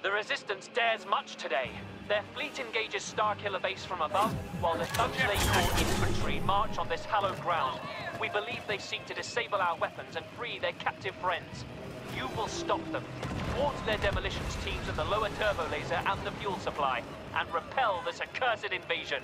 The Resistance dares much today. Their fleet engages Starkiller base from above, while the thugs they call infantry march on this hallowed ground. We believe they seek to disable our weapons and free their captive friends. You will stop them, thwart their demolitions teams at the lower turbo laser and the fuel supply, and repel this accursed invasion.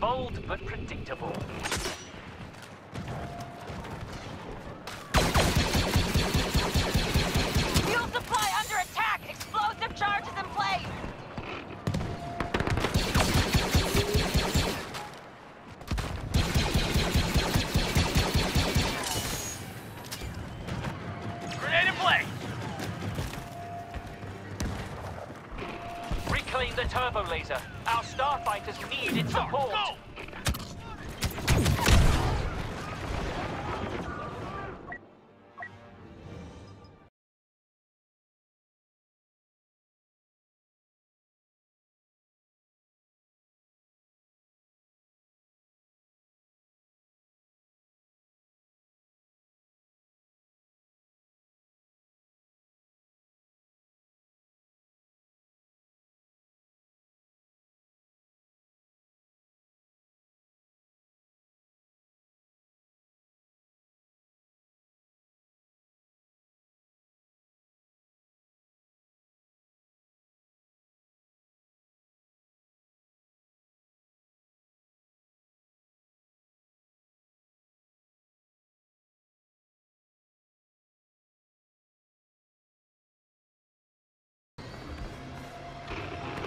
Bold but predictable.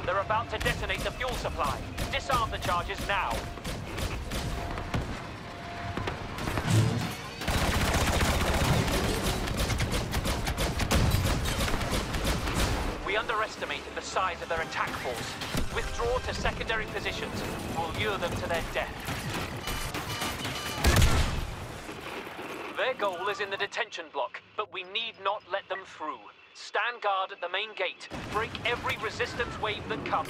They're about to detonate the fuel supply. Disarm the charges now. We underestimated the size of their attack force. Withdraw to secondary positions. We'll lure them to their death. Their goal is in the detention block, but we need not let them through. Stand guard at the main gate. Break every resistance wave that comes.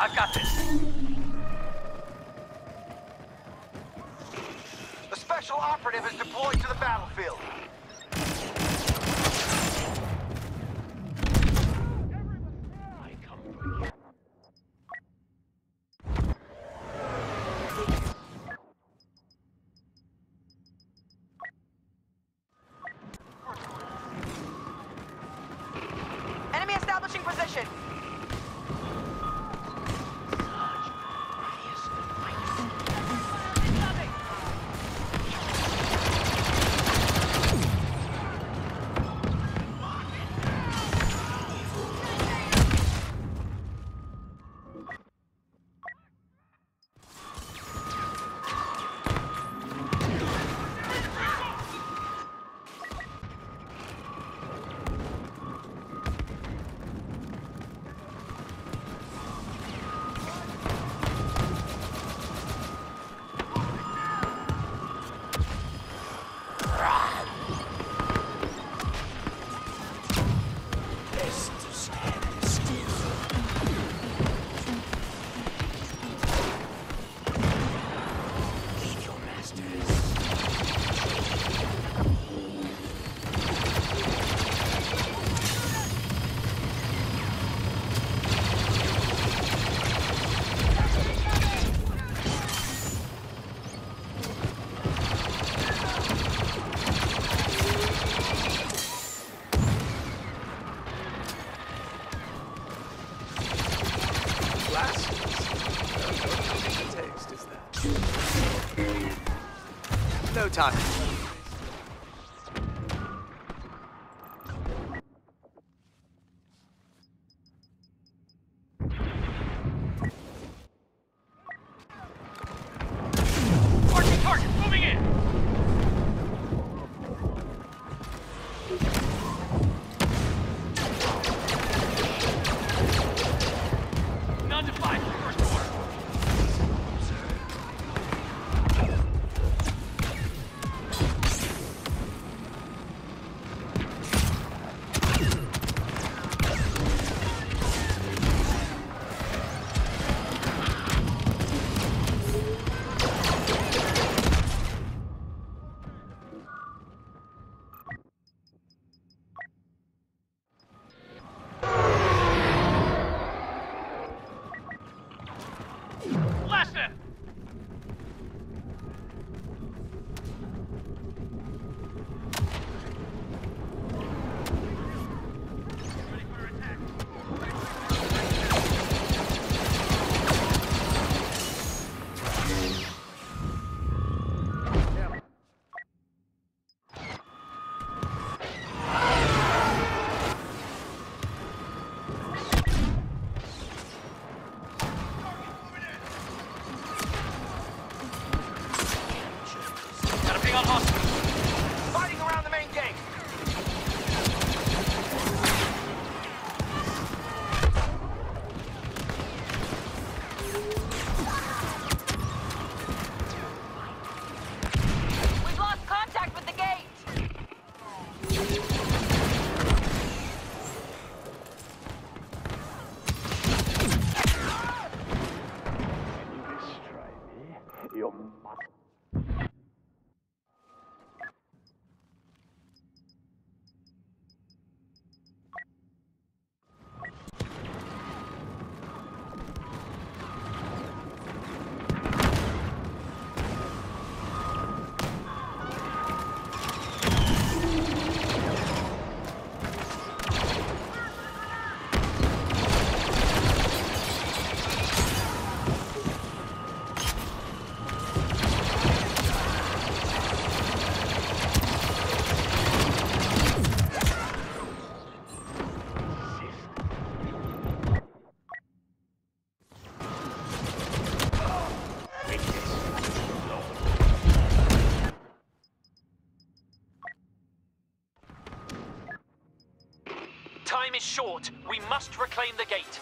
I've got this. Operative is deployed to the battlefield. no time. On hospital. Is short. We must reclaim the gate.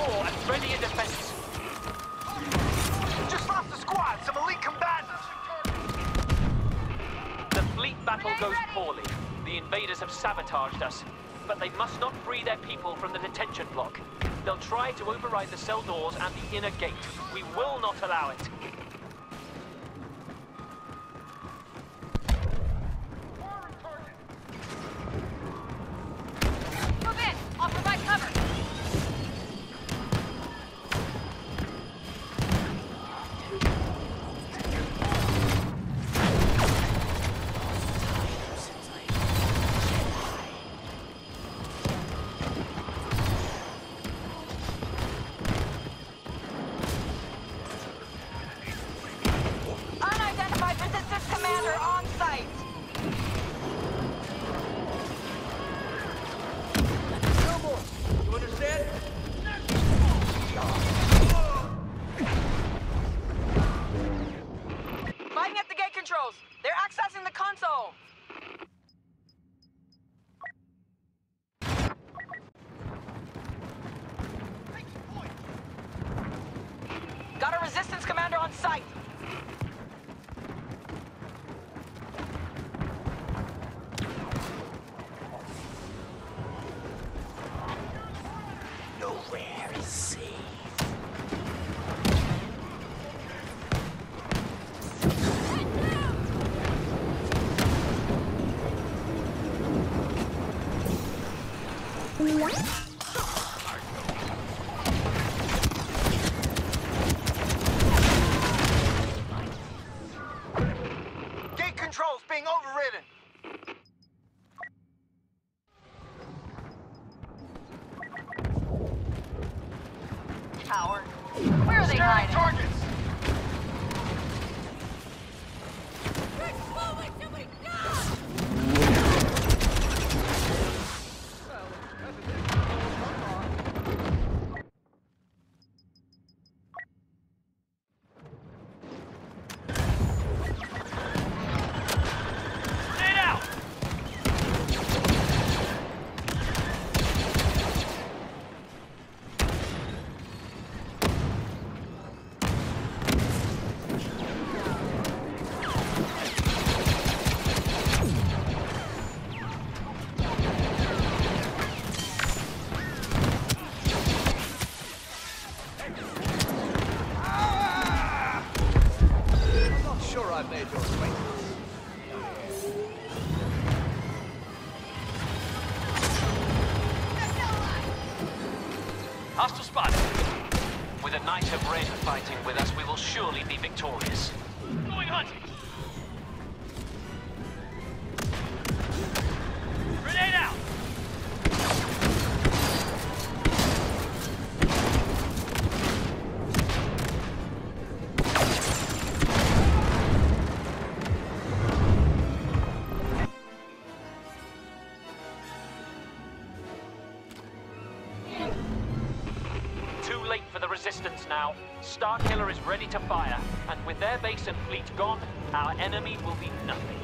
Withdraw and ready a defense. Just lost a squad, some elite combatants. The fleet battle goes poorly. The invaders have sabotaged us. But they must not free their people from the detention block. They'll try to override the cell doors and the inner gate. We will not allow it. Accessing the console. Got a resistance commander on site. Coward. Where are they hiding? targets. Be. Going hunting. Resistance now. Starkiller is ready to fire, and with their base and fleet gone, our enemy will be nothing.